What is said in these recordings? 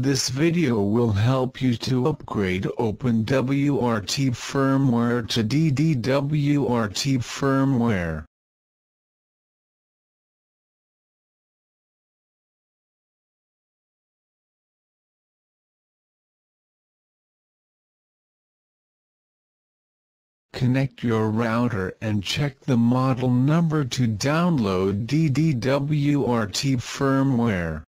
This video will help you to upgrade OpenWRT firmware to DDWRT firmware. Connect your router and check the model number to download DDWRT firmware.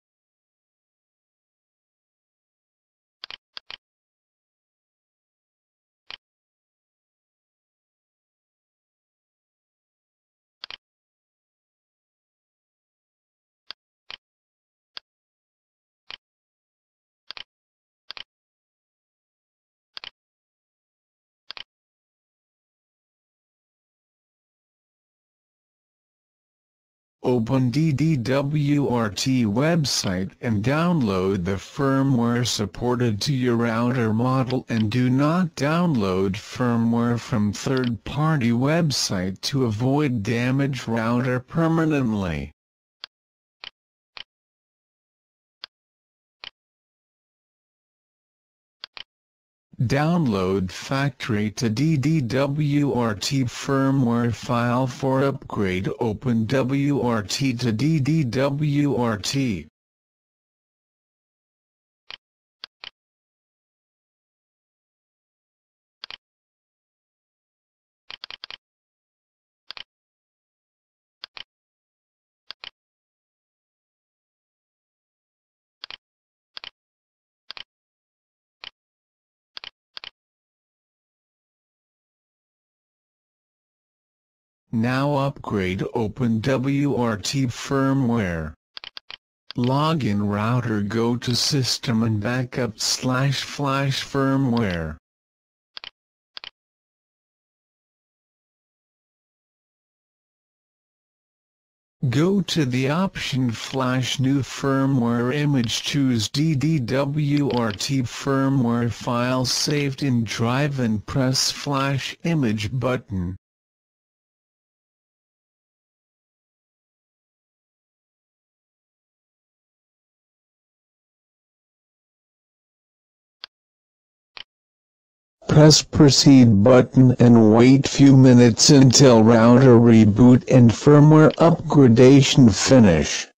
Open DDWRT website and download the firmware supported to your router model and do not download firmware from third-party website to avoid damage router permanently. Download factory to DDWRT firmware file for upgrade Open WRT to DDWRT. Now upgrade OpenWRT firmware. Login router go to system and backup slash flash firmware. Go to the option Flash New Firmware Image choose DDWRT firmware file saved in drive and press Flash Image button. Press proceed button and wait few minutes until router reboot and firmware upgradation finish.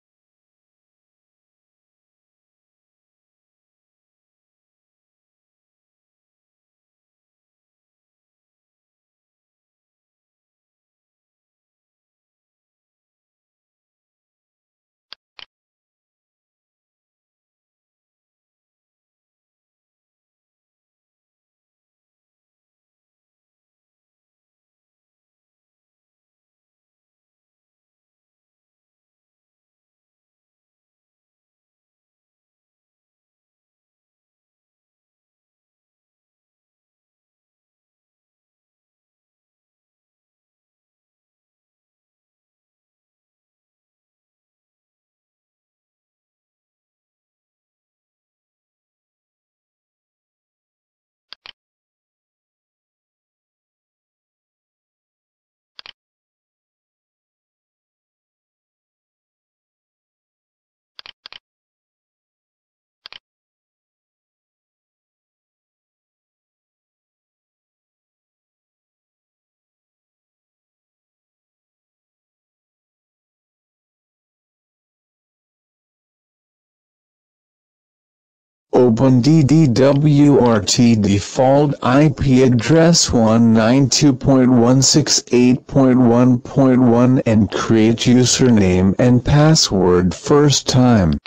Open DDWRT default IP address 192.168.1.1 and create username and password first time.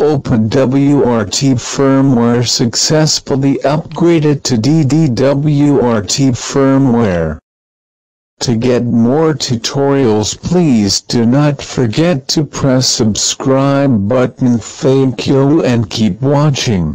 OpenWRT firmware successfully upgraded to DDWRT firmware. To get more tutorials please do not forget to press subscribe button thank you and keep watching.